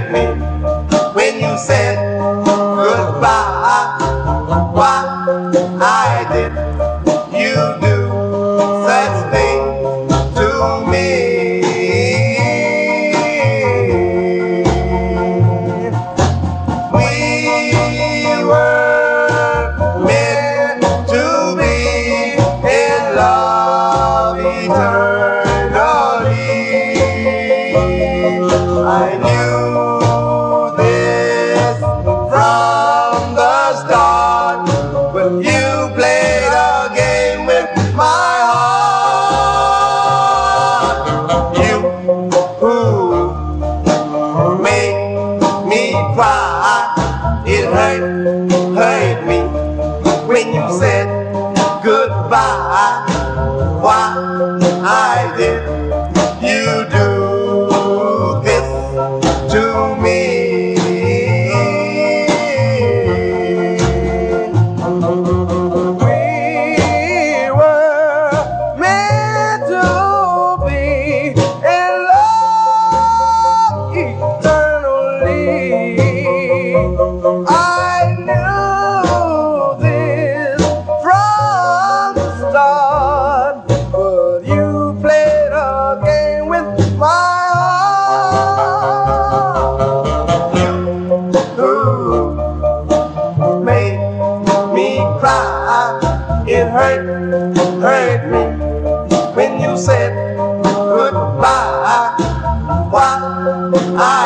at me when you said goodbye. Why I did you do such things to me? We were meant to be in love eternally. I knew. hurt me when you said goodbye. Why I did you do this to me? We were meant to be love eternally. hurt, hurt me when you said goodbye. Why? I